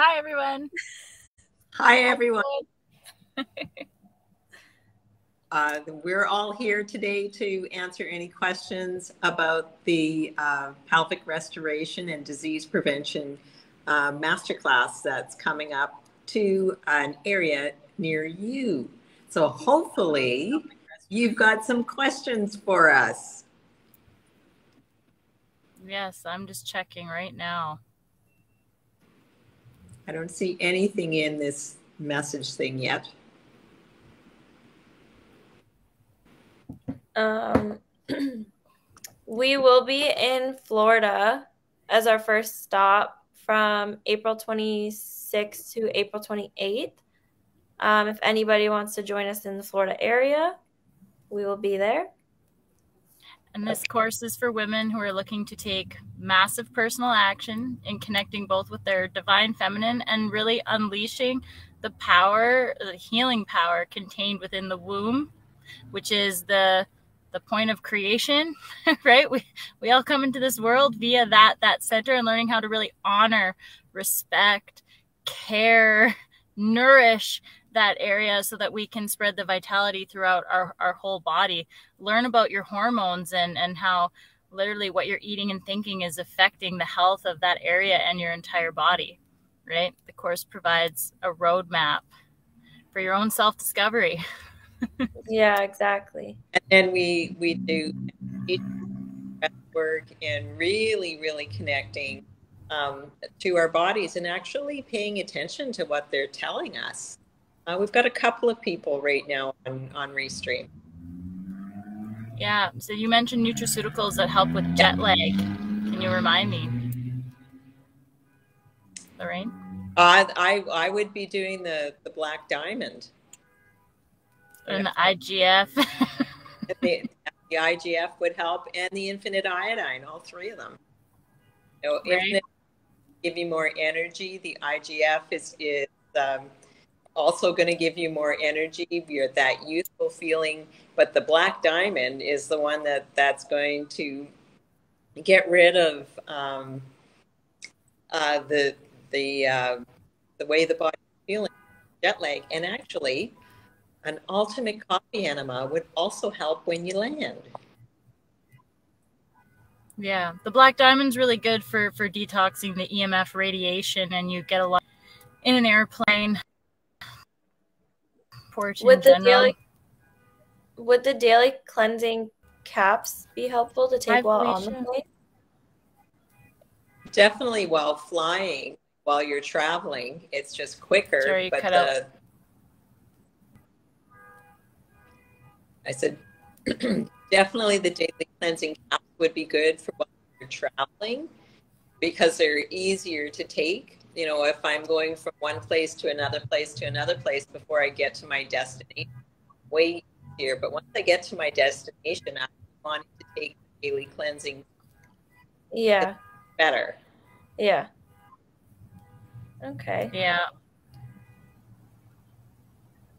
Hi, everyone. Hi, everyone. uh, we're all here today to answer any questions about the uh, pelvic restoration and disease prevention uh, masterclass that's coming up to an area near you. So hopefully you've got some questions for us. Yes, I'm just checking right now. I don't see anything in this message thing yet. Um, we will be in Florida as our first stop from April 26th to April 28th. Um, if anybody wants to join us in the Florida area, we will be there. And this course is for women who are looking to take massive personal action in connecting both with their divine feminine and really unleashing the power, the healing power contained within the womb, which is the the point of creation, right? We we all come into this world via that that center and learning how to really honor, respect, care, nourish that area so that we can spread the vitality throughout our, our whole body. Learn about your hormones and and how literally what you're eating and thinking is affecting the health of that area and your entire body, right? The course provides a roadmap for your own self-discovery. yeah, exactly. And then we we do work and really, really connecting um, to our bodies and actually paying attention to what they're telling us. Uh, we've got a couple of people right now on, on Restream. Yeah. So you mentioned nutraceuticals that help with jet lag. Can you remind me, Lorraine? Uh, I I would be doing the the black diamond and the IGF. the, the, IGF would help, and the infinite iodine, all three of them. Know, right. infinite give you more energy. The IGF is is um, also going to give you more energy. You're that youthful feeling, but the black diamond is the one that that's going to get rid of um, uh, the the uh, the way the body is feeling, jet lag, and actually an ultimate coffee enema would also help when you land. Yeah, the black diamond's really good for for detoxing the EMF radiation, and you get a lot in an airplane. Porch would the daily would the daily cleansing caps be helpful to take while on the plane? Definitely while flying, while you're traveling, it's just quicker. Sorry, but the, out. I said, definitely the daily cleansing caps would be good for while you're traveling because they're easier to take. You know, if I'm going from one place to another place to another place before I get to my destination, way easier. But once I get to my destination, I'm wanting to take daily cleansing. Yeah. Better. Yeah. Okay. Yeah.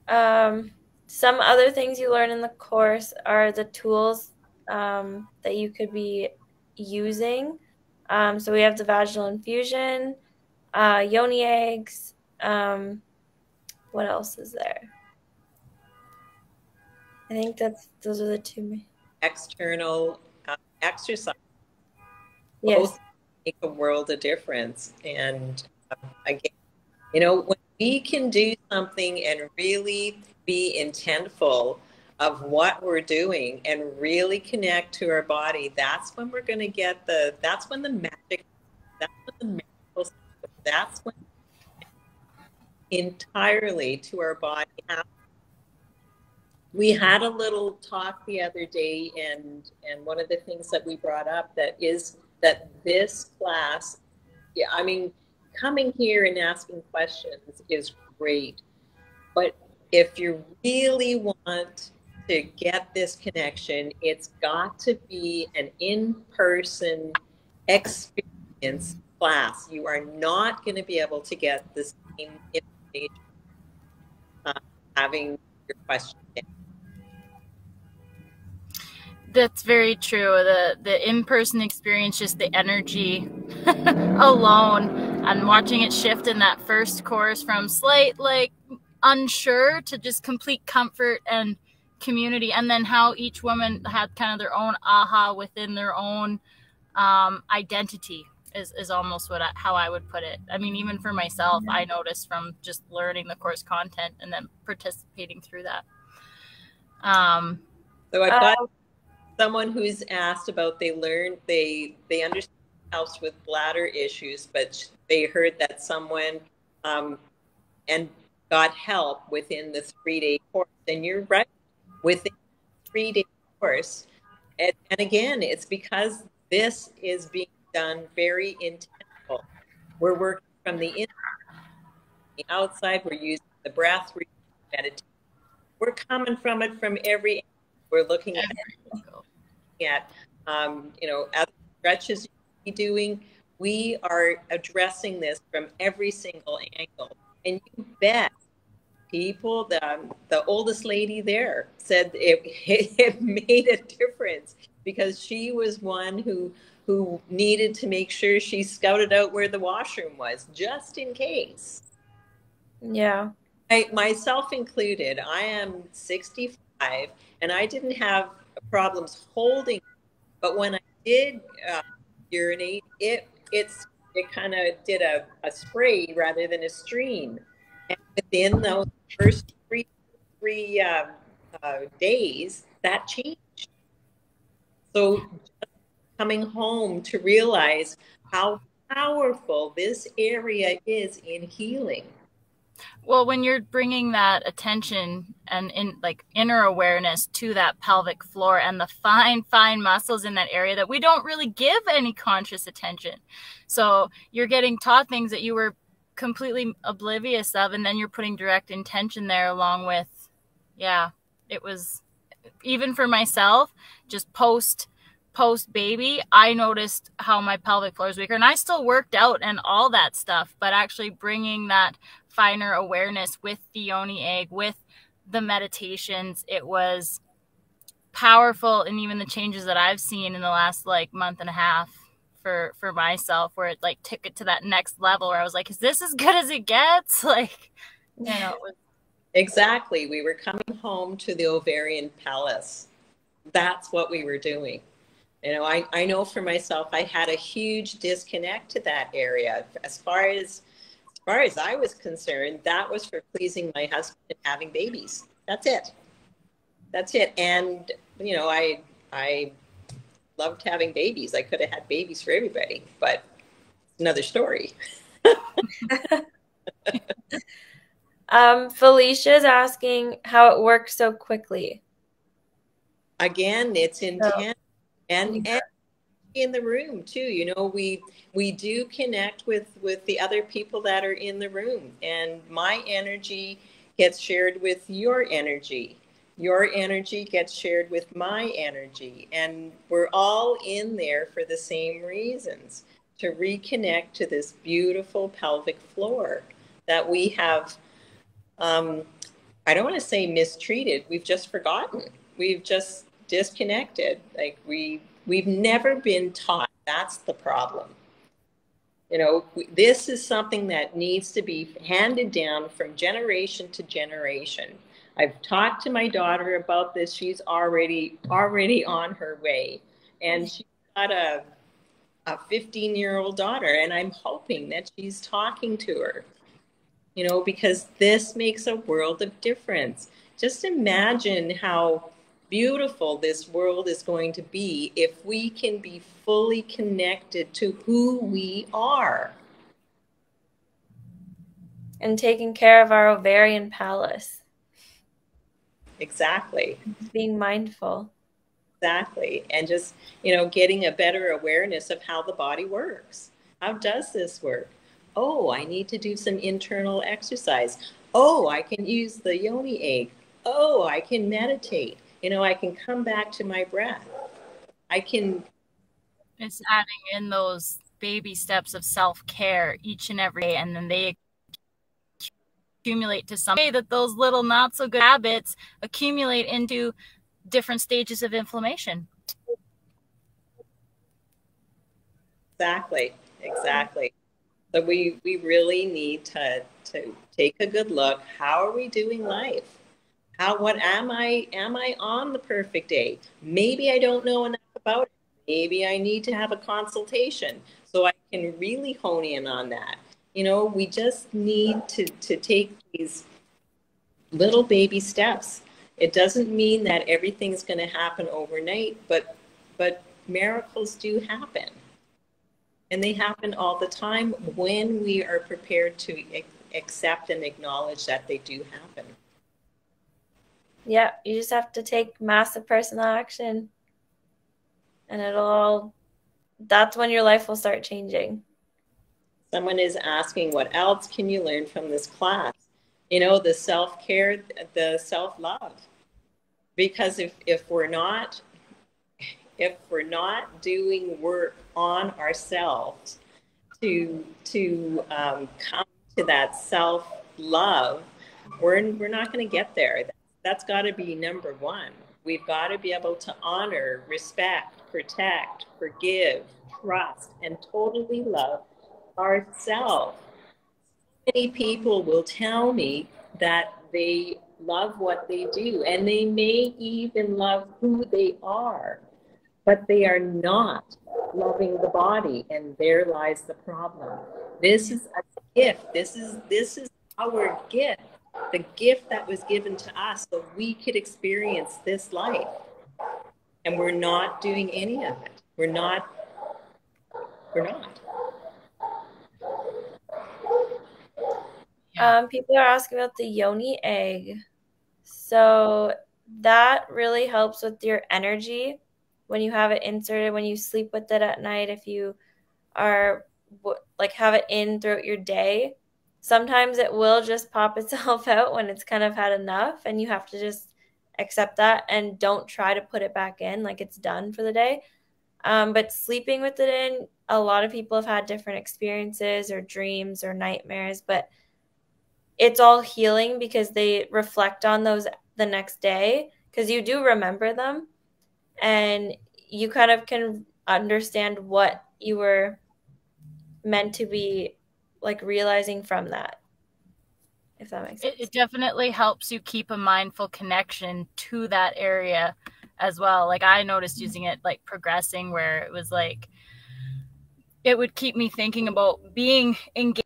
Um, some other things you learn in the course are the tools um, that you could be using. Um, so we have the vaginal infusion, uh, yoni eggs. Um, what else is there? I think that's those are the two. External uh, exercise. Yes. Both make a world of difference. And uh, again, you know, when we can do something and really be intentful of what we're doing and really connect to our body, that's when we're going to get the, that's when the magic, that's when the miracles, that's when entirely to our body. We had a little talk the other day, and and one of the things that we brought up that is that this class, yeah, I mean, coming here and asking questions is great, but if you really want to get this connection, it's got to be an in person experience class. You are not going to be able to get the same information uh, having your question. That's very true. The the in person experience, just the energy alone and watching it shift in that first course from slight like unsure to just complete comfort and community and then how each woman had kind of their own aha within their own um, identity is, is almost what I, how I would put it. I mean, even for myself, I noticed from just learning the course content and then participating through that. Um, so I've got uh, someone who's asked about they learned they they understand helps with bladder issues, but they heard that someone um, and got help within the three day course. And you're right, within three day course. And, and again, it's because this is being done very intentional. We're working from the inside, the outside. We're using the breath, we're meditation. We're coming from it from every. We're looking at at um, you know other stretches you're doing. We are addressing this from every single angle, and you bet people the the oldest lady there said it, it made a difference because she was one who who needed to make sure she scouted out where the washroom was just in case. Yeah. I, myself included, I am 65 and I didn't have problems holding, but when I did uh, urinate, it it's it kind of did a, a spray rather than a stream. And within those first three three uh, uh, days, that changed. So coming home to realize how powerful this area is in healing. Well, when you're bringing that attention and in like inner awareness to that pelvic floor and the fine, fine muscles in that area that we don't really give any conscious attention. So you're getting taught things that you were completely oblivious of, and then you're putting direct intention there along with, yeah, it was even for myself, just post post baby, I noticed how my pelvic floor is weaker, and I still worked out and all that stuff, but actually bringing that finer awareness with the yoni egg, with the meditations, it was powerful, and even the changes that I've seen in the last like month and a half for for myself, where it like took it to that next level, where I was like, "Is this as good as it gets?" Like, you know. Was- exactly. We were coming home to the ovarian palace. That's what we were doing you know, I, I know for myself, I had a huge disconnect to that area. As far as as far as I was concerned, that was for pleasing my husband and having babies. That's it. That's it. And you know, I I loved having babies. I could have had babies for everybody, but another story. um, Felicia is asking how it works so quickly. Again, it's intent and, and in the room too you know we we do connect with with the other people that are in the room. And my energy gets shared with your energy. Your energy gets shared with my energy. And we're all in there for the same reasons to reconnect to this beautiful pelvic floor that we have um, i don't want to say mistreated we've just forgotten. We've just disconnected. Like we we've never been taught. That's the problem. You know, this is something that needs to be handed down from generation to generation. I've talked to my daughter about this. She's already already on her way, and she's got a a 15 year old daughter, and I'm hoping that she's talking to her. You know, because this makes a world of difference. Just imagine how beautiful this world is going to be if we can be fully connected to who we are. And taking care of our ovarian palace. Exactly. Being mindful. Exactly. And just, you know, getting a better awareness of how the body works. How does this work? Oh, I need to do some internal exercise. Oh, I can use the yoni egg. Oh, I can meditate you know, I can come back to my breath. I can. It's adding in those baby steps of self care each and every day, and then they accumulate to some way that those little not so good habits accumulate into different stages of inflammation. Exactly. Exactly. So we, we really need to, to take a good look. How are we doing life? How what am I am I on the perfect day? Maybe I don't know enough about it. Maybe I need to have a consultation so I can really hone in on that. You know, we just need to, to take these little baby steps. It doesn't mean that everything's going to happen overnight, but but miracles do happen. And they happen all the time when we are prepared to accept and acknowledge that they do happen. Yeah, you just have to take massive personal action. And it'll all, that's when your life will start changing. Someone is asking, what else can you learn from this class? You know, the self care, the self love. Because if, if we're not if we're not doing work on ourselves to to um, come to that self love, we're we're not going to get there. That's got to be number one. We've got to be able to honor, respect, protect, forgive, trust, and totally love ourselves. Many people will tell me that they love what they do and they may even love who they are but they are not loving the body and there lies the problem this is a gift this is this is our gift the gift that was given to us so we could experience this life. And we're not doing any of it. We're not we're not. Um, people are asking about the yoni egg. So that really helps with your energy when you have it inserted, when you sleep with it at night, if you are like have it in throughout your day, sometimes it will just pop itself out when it's kind of had enough and you have to just accept that and don't try to put it back in like it's done for the day. Um, but sleeping with it in, a lot of people have had different experiences or dreams or nightmares, but it's all healing because they reflect on those the next day because you do remember them and you kind of can understand what you were meant to be like realizing from that if that makes sense. it, it definitely helps you keep a mindful connection to that area as well. Like i noticed using it like progressing where it was like it would keep me thinking about being engaged.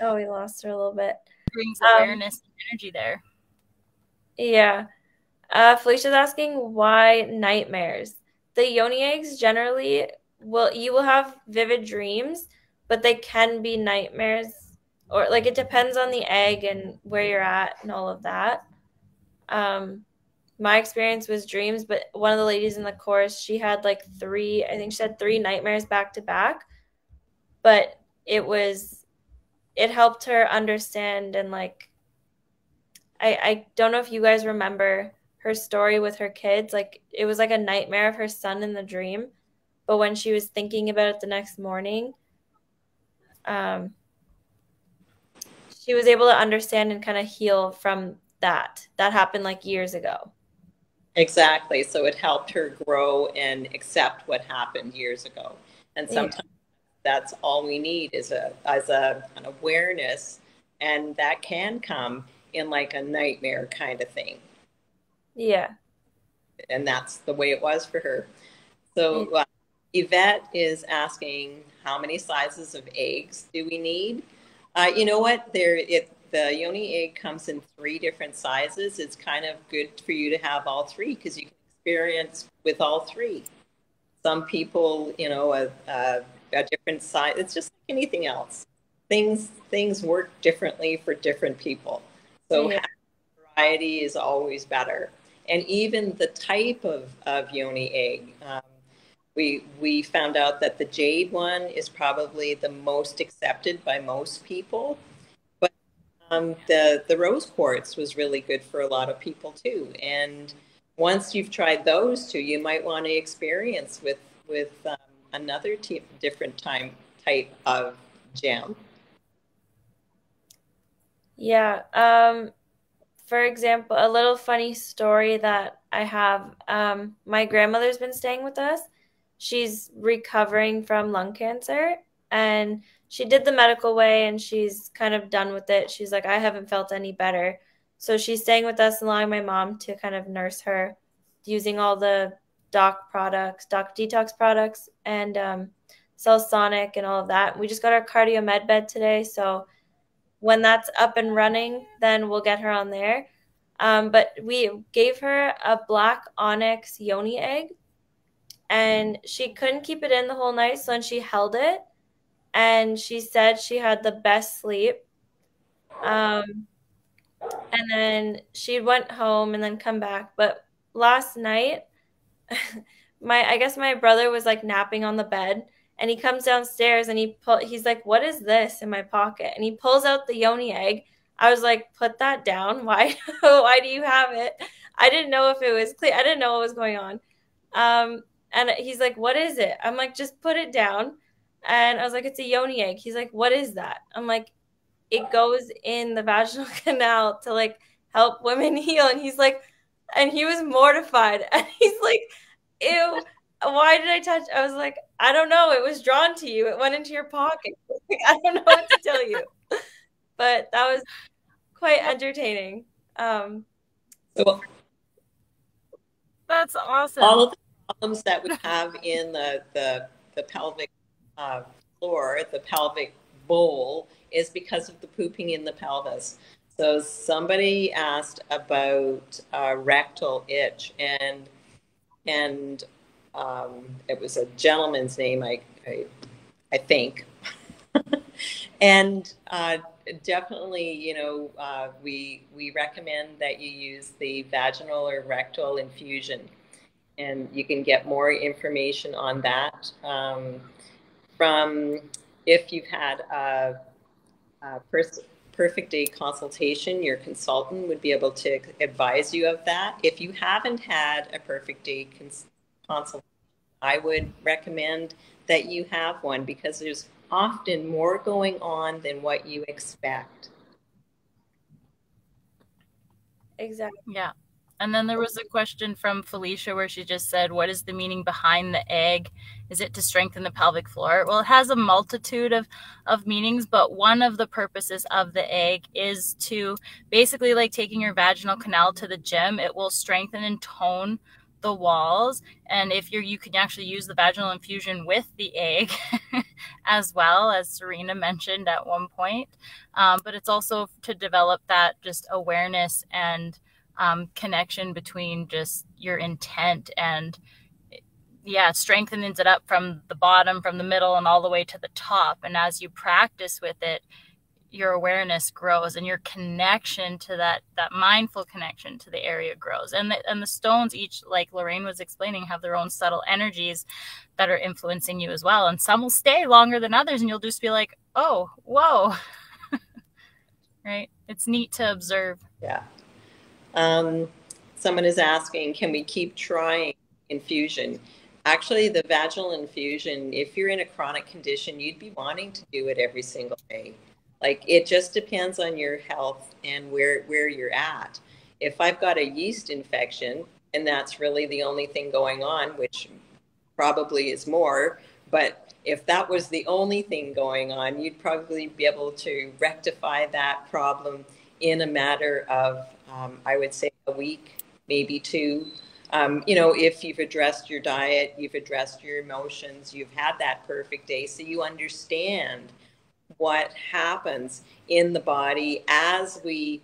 Oh we lost her a little bit. Brings awareness um, and energy there. yeah. Uh, Felicia's asking why nightmares. The yoni eggs generally will you will have vivid dreams, but they can be nightmares or like it depends on the egg and where you're at and all of that. Um, my experience was dreams, but one of the ladies in the course, she had like three, I think she had three nightmares back to back. But it was, it helped her understand and like I, I don't know if you guys remember her story with her kids. Like it was like a nightmare of her son in the dream. But when she was thinking about it the next morning, um, she was able to understand and kind of heal from that. That happened like years ago. Exactly. So it helped her grow and accept what happened years ago. And sometimes yeah. that's all we need is a as a an awareness, and that can come in like a nightmare kind of thing. Yeah. And that's the way it was for her. So uh, Yvette is asking how many sizes of eggs do we need? Uh, you know what? There, it the yoni egg comes in three different sizes. It's kind of good for you to have all three because you can experience with all three. Some people, you know, a, a, a different size. It's just like anything else. Things things work differently for different people. So yeah. variety is always better. And even the type of, of yoni egg, um, we, we found out that the jade one is probably the most accepted by most people. But um, the, the rose quartz was really good for a lot of people too. And once you've tried those two, you might want to experience with, with um, another t- different time type of gem. Yeah. Um, for example, a little funny story that I have. Um, my grandmother's been staying with us, she's recovering from lung cancer and she did the medical way and she's kind of done with it. She's like, I haven't felt any better. So she's staying with us, allowing my mom to kind of nurse her using all the doc products, doc detox products, and um, Cellsonic and all of that. We just got our cardio med bed today. So when that's up and running, then we'll get her on there. Um, but we gave her a black onyx yoni egg and she couldn't keep it in the whole night. So then she held it and she said she had the best sleep. Um, and then she went home and then come back. But last night, my I guess my brother was like napping on the bed and he comes downstairs and he pull he's like, What is this in my pocket? And he pulls out the yoni egg. I was like, Put that down. Why why do you have it? I didn't know if it was clear. I didn't know what was going on. Um, and he's like, What is it? I'm like, Just put it down. And I was like, It's a yoni egg. He's like, What is that? I'm like, It goes in the vaginal canal to like help women heal. And he's like, and he was mortified. And he's like, Ew, why did I touch? I was like, I don't know. It was drawn to you. It went into your pocket. I don't know what to tell you. But that was quite entertaining. Um, so, that's awesome. All of the problems that we have in the the, the pelvic uh, floor, the pelvic bowl, is because of the pooping in the pelvis. So somebody asked about uh, rectal itch, and and um, it was a gentleman's name, I, I, I think. and uh, definitely, you know, uh, we, we recommend that you use the vaginal or rectal infusion. And you can get more information on that um, from if you've had a, a person perfect day consultation, your consultant would be able to advise you of that. If you haven't had a perfect day cons- consultation, I would recommend that you have one because there's often more going on than what you expect. Exactly. Yeah. And then there was a question from Felicia where she just said, What is the meaning behind the egg? Is it to strengthen the pelvic floor? Well, it has a multitude of, of meanings, but one of the purposes of the egg is to basically like taking your vaginal canal to the gym. It will strengthen and tone the walls. And if you're, you can actually use the vaginal infusion with the egg as well, as Serena mentioned at one point. Um, but it's also to develop that just awareness and um, connection between just your intent and yeah strengthens it up from the bottom from the middle and all the way to the top and as you practice with it your awareness grows and your connection to that that mindful connection to the area grows. And the, and the stones each like lorraine was explaining have their own subtle energies that are influencing you as well. And some will stay longer than others and you'll just be like oh whoa. Right? It's neat to observe. Yeah. Um, someone is asking, can we keep trying infusion? Actually, the vaginal infusion, if you're in a chronic condition, you'd be wanting to do it every single day. Like it just depends on your health and where, where you're at. If I've got a yeast infection and that's really the only thing going on, which probably is more, but if that was the only thing going on, you'd probably be able to rectify that problem in a matter of um, I would say a week, maybe two. Um, you know, if you've addressed your diet, you've addressed your emotions, you've had that perfect day, so you understand what happens in the body as we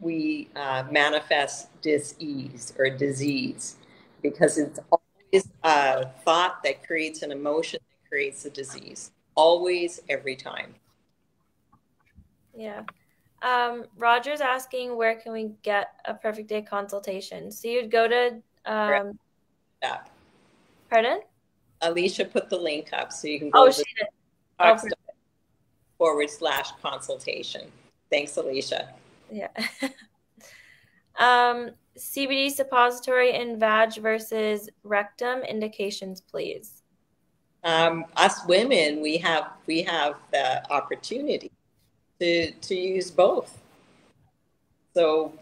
we uh, manifest disease or disease, because it's always a thought that creates an emotion that creates a disease. Always, every time. Yeah. Um, Roger's asking where can we get a perfect day consultation? So you'd go to um, yeah. Pardon? Alicia put the link up so you can go oh, to oh, forward slash consultation. Thanks, Alicia. Yeah. um, CBD suppository in vag versus rectum indications, please. Um, us women, we have we have the opportunity to, to use both. So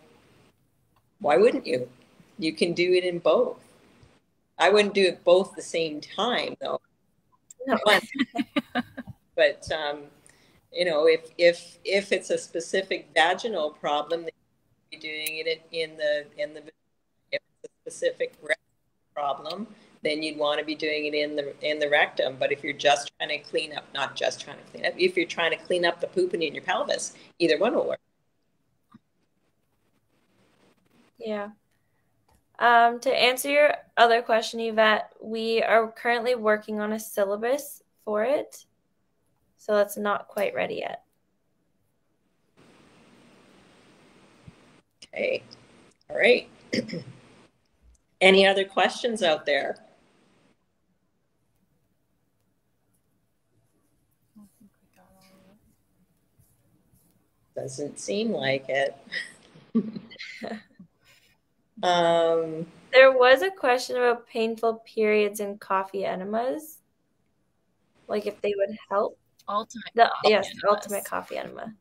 why wouldn't you? You can do it in both. I wouldn't do it both the same time though. No. but um, you know, if if if it's a specific vaginal problem, you're doing it in the in the if it's a specific problem, then you'd want to be doing it in the in the rectum. But if you're just trying to clean up, not just trying to clean up, if you're trying to clean up the poop in your pelvis, either one will work. Yeah. Um, to answer your other question, Yvette, we are currently working on a syllabus for it. So that's not quite ready yet. Okay. All right. Any other questions out there? Doesn't seem like it. um, there was a question about painful periods and coffee enemas, like if they would help. Ultimate. The, yes, enemas. ultimate coffee enema.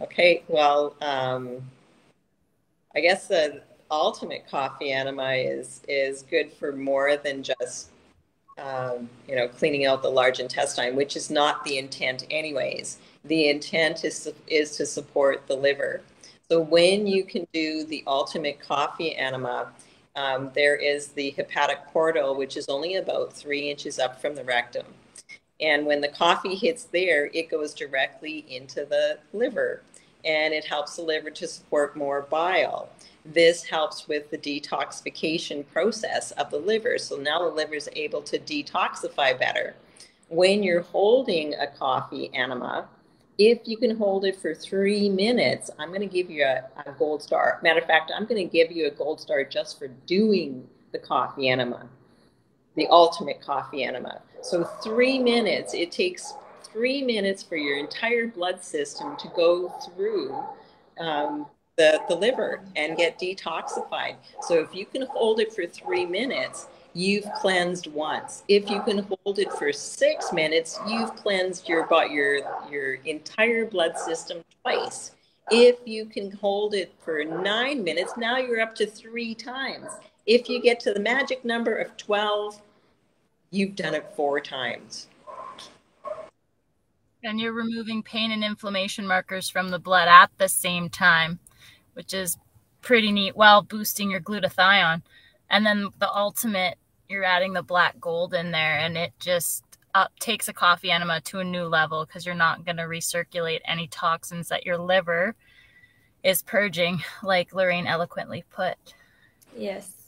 Okay, well, um, I guess the ultimate coffee enema is is good for more than just um, you know cleaning out the large intestine, which is not the intent, anyways. The intent is is to support the liver. So when you can do the ultimate coffee enema, um, there is the hepatic portal, which is only about three inches up from the rectum. And when the coffee hits there, it goes directly into the liver and it helps the liver to support more bile. This helps with the detoxification process of the liver. So now the liver is able to detoxify better. When you're holding a coffee enema, if you can hold it for three minutes, I'm going to give you a, a gold star. Matter of fact, I'm going to give you a gold star just for doing the coffee enema, the ultimate coffee enema. So, three minutes, it takes three minutes for your entire blood system to go through um, the, the liver and get detoxified. So if you can hold it for three minutes, you've cleansed once. If you can hold it for six minutes, you've cleansed your your your entire blood system twice. If you can hold it for nine minutes, now you're up to three times. If you get to the magic number of 12, you've done it four times. And you're removing pain and inflammation markers from the blood at the same time, which is pretty neat while boosting your glutathione. And then the ultimate, you're adding the black gold in there, and it just up takes a coffee enema to a new level because you're not going to recirculate any toxins that your liver is purging, like Lorraine eloquently put. Yes.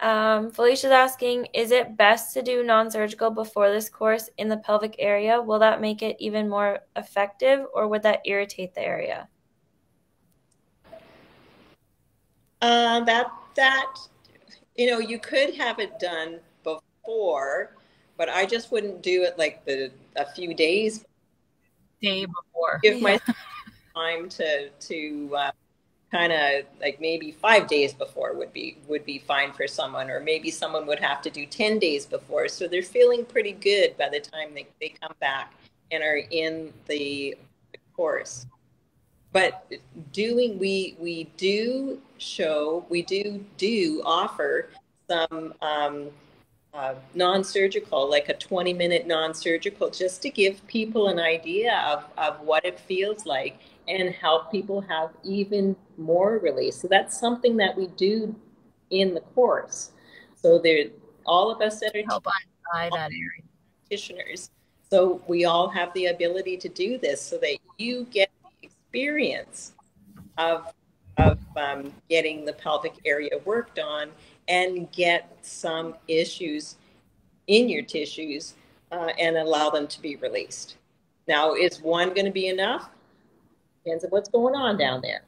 Um, Felicia's asking, is it best to do non-surgical before this course in the pelvic area? Will that make it even more effective or would that irritate the area? Uh, that, that, you know, you could have it done before, but I just wouldn't do it like the, a few days. Day before. Give yeah. my time to, to, uh, kind of like maybe five days before would be would be fine for someone or maybe someone would have to do 10 days before. So they're feeling pretty good by the time they, they come back and are in the course. But doing we we do show we do do offer some um, uh, non-surgical like a 20 minute non-surgical just to give people an idea of, of what it feels like and help people have even more release. So that's something that we do in the course. So there, all of us that are help that area. practitioners. So we all have the ability to do this, so that you get the experience of of um, getting the pelvic area worked on and get some issues in your tissues uh, and allow them to be released. Now, is one going to be enough? Depends on what's going on down there.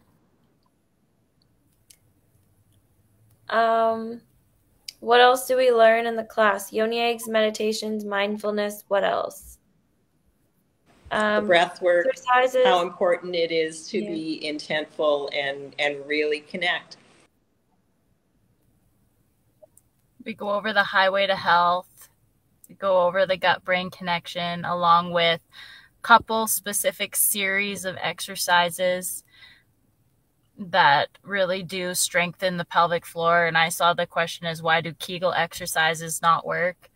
Um, what else do we learn in the class? Yoni eggs, meditations, mindfulness. What else? Um, breath work. Exercises. How important it is to yeah. be intentful and and really connect. We go over the highway to health. We go over the gut brain connection along with couple specific series of exercises that really do strengthen the pelvic floor. And I saw the question is why do Kegel exercises not work?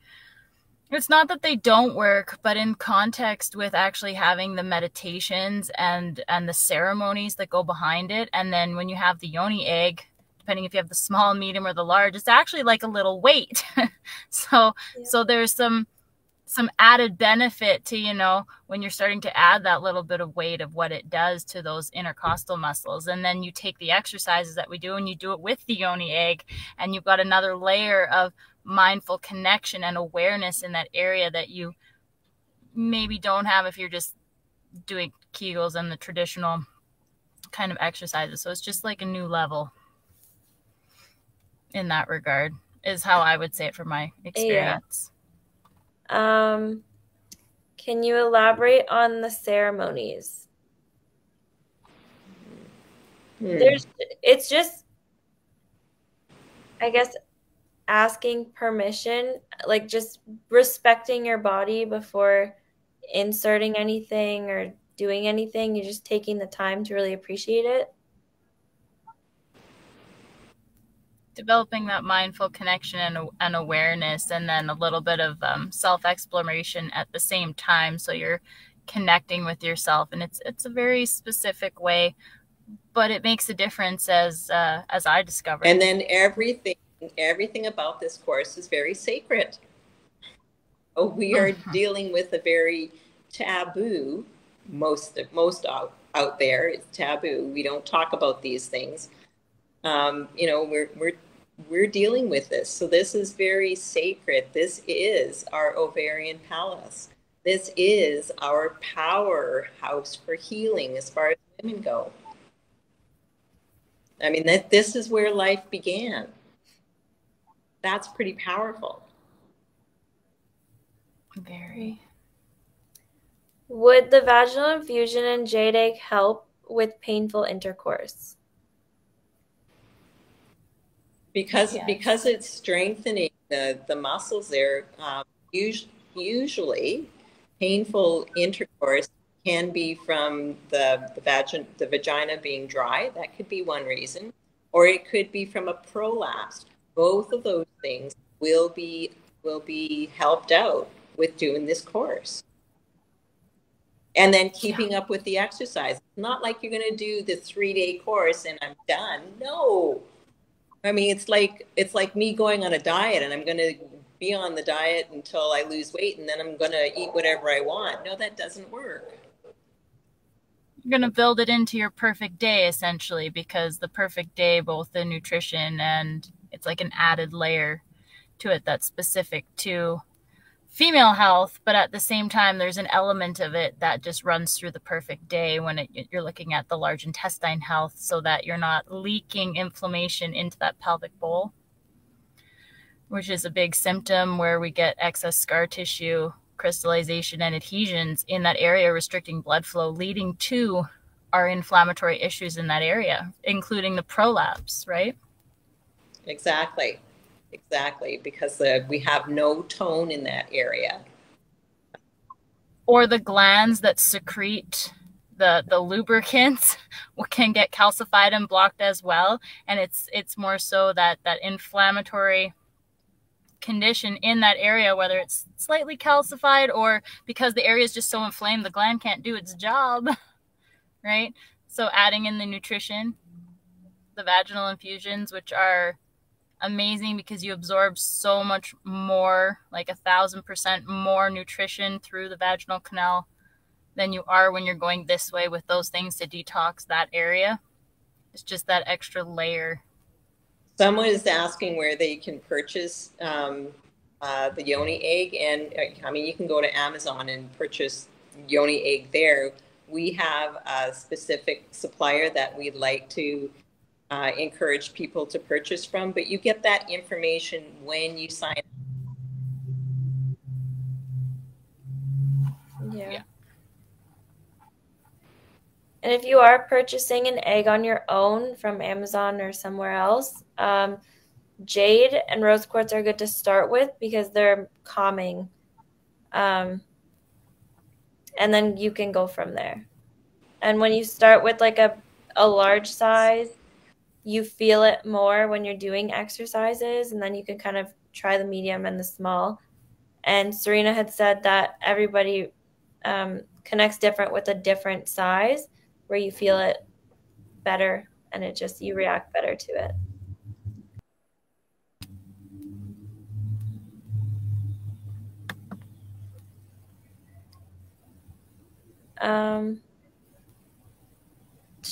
It's not that they don't work, but in context with actually having the meditations and and the ceremonies that go behind it, and then when you have the yoni egg, depending if you have the small, medium, or the large, it's actually like a little weight. so yeah. so there's some some added benefit to you know when you're starting to add that little bit of weight of what it does to those intercostal muscles. And then you take the exercises that we do and you do it with the yoni egg and you've got another layer of mindful connection and awareness in that area that you maybe don't have if you're just doing kegels and the traditional kind of exercises. So it's just like a new level in that regard is how i would say it from my experience um, can you elaborate on the ceremonies? Hmm. There's, it's just, I guess, asking permission, like just respecting your body before inserting anything or doing anything. You're just taking the time to really appreciate it. Developing that mindful connection and, and awareness and then a little bit of um, self exploration at the same time so you're connecting with yourself and it's it's a very specific way but it makes a difference as uh, as i discovered and then everything everything about this course is very sacred. Oh, we are uh-huh. dealing with a very taboo most most out, out there it's taboo. We don't talk about these things um, you know, we're we're we're dealing with this. So this is very sacred. This is our ovarian palace. This is our powerhouse for healing as far as women go. I mean, that this is where life began. That's pretty powerful. Very. Would the vaginal infusion and jade help with painful intercourse? Because yes. because it's strengthening the the muscles there. Um, us- usually, painful intercourse can be from the the, vagin- the vagina being dry. That could be one reason, or it could be from a prolapse. Both of those things will be will be helped out with doing this course. And then keeping yeah. up with the exercise. Not like you're going to do the three day course and I'm done. No, I mean, it's like it's like me going on a diet, and I'm going to be on the diet until I lose weight, and then I'm going to eat whatever I want. No, that doesn't work. You're going to build it into your perfect day, essentially, because the perfect day, both the nutrition and it's like an added layer to it that's specific to female health, but at the same time, there's an element of it that just runs through the perfect day when it, you're looking at the large intestine health so that you're not leaking inflammation into that pelvic bowl, which is a big symptom where we get excess scar tissue, crystallization, and adhesions in that area, restricting blood flow, leading to our inflammatory issues in that area, including the prolapse, right? Exactly. Exactly, because uh, we have no tone in that area. Or the glands that secrete the the lubricants can get calcified and blocked as well, and it's it's more so that that inflammatory condition in that area, whether it's slightly calcified or because the area is just so inflamed, the gland can't do its job, right? So adding in the nutrition, the vaginal infusions, which are amazing because you absorb so much more, like a thousand percent more nutrition through the vaginal canal than you are when you're going this way with those things to detox that area. It's just that extra layer. Someone is asking where they can purchase um, uh, the yoni egg, and uh, I mean, you can go to Amazon and purchase yoni egg there. We have a specific supplier that we'd like to uh, encourage people to purchase from, but you get that information when you sign Yeah. yeah. And if you are purchasing an egg on your own from Amazon or somewhere else, um, jade and rose quartz are good to start with because they're calming. Um, and then you can go from there. And when you start with like a a large size, you feel it more when you're doing exercises, and then you can kind of try the medium and the small. And Serena had said that everybody um, connects different with a different size where you feel it better and it just you react better to it. Um,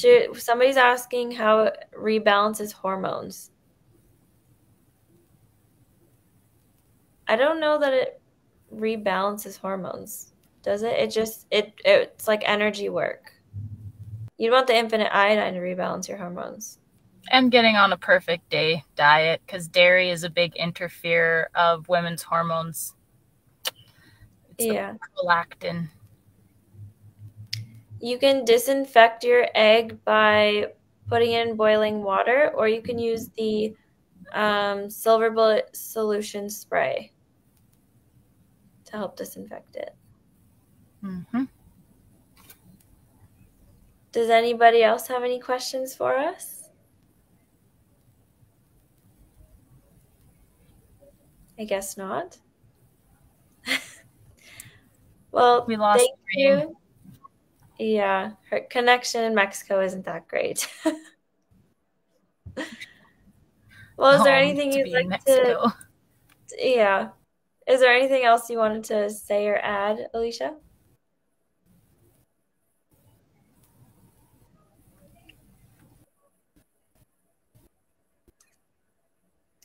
should, somebody's asking how it rebalances hormones. I don't know that it rebalances hormones. Does it? It just it it's like energy work. You want the infinite iodine to rebalance your hormones. And getting on a perfect day diet because dairy is a big interferer of women's hormones. It's yeah. prolactin. You can disinfect your egg by putting it in boiling water, or you can use the um, silver bullet solution spray to help disinfect it. Mm-hmm. Does anybody else have any questions for us? I guess not. well, we lost thank you. Yeah, her connection in Mexico isn't that great. well, is there anything you'd like to? Yeah. Is there anything else you wanted to say or add, Alicia?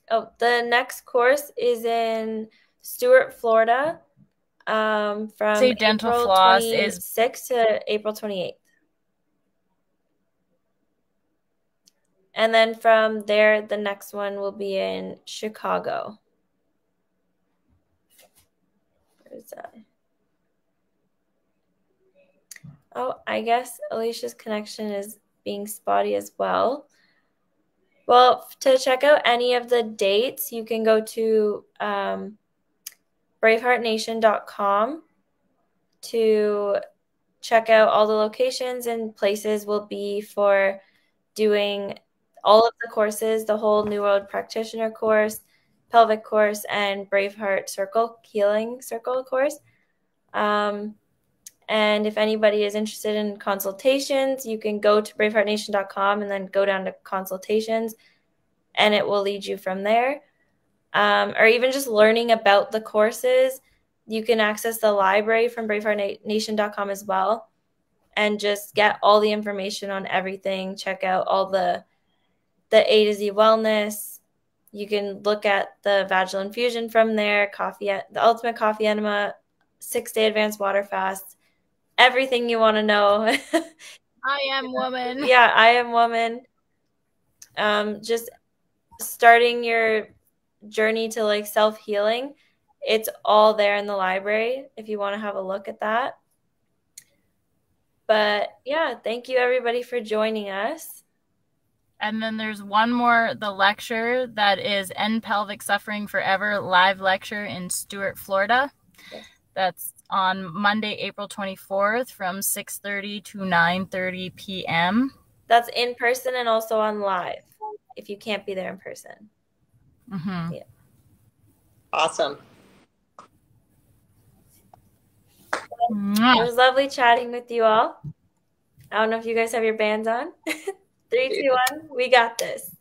Oh, the next course is in Stuart, Florida, um, from Say dental April floss is six to April twenty eighth, and then from there, the next one will be in Chicago. Where is that? Oh, I guess Alicia's connection is being spotty as well. Well, to check out any of the dates, you can go to um, braveheartnation.com to check out all the locations and places will be for doing all of the courses, the whole New World Practitioner course, pelvic course, and Braveheart Circle, Healing Circle course. Um, and if anybody is interested in consultations, you can go to braveheartnation.com and then go down to consultations, and it will lead you from there. Um, or even just learning about the courses, you can access the library from braveheartnation.com as well and just get all the information on everything. Check out all the the A to Z wellness. You can look at the vaginal infusion from there, coffee, the ultimate coffee enema, six day advanced water fast everything you want to know. I am woman. Yeah, I am woman. Um, just starting your journey to like self healing. It's all there in the library if you want to have a look at that. But yeah, thank you everybody for joining us. And then there's one more the lecture that is End Pelvic Suffering Forever live lecture in Stuart, Florida. Yes. That's on Monday, April 24th from 6:30 to 9:30 p.m. That's in person and also on live if you can't be there in person. Mm-hmm. Yeah. Awesome. It was lovely chatting with you all. I don't know if you guys have your bands on. Three, two, one. We got this.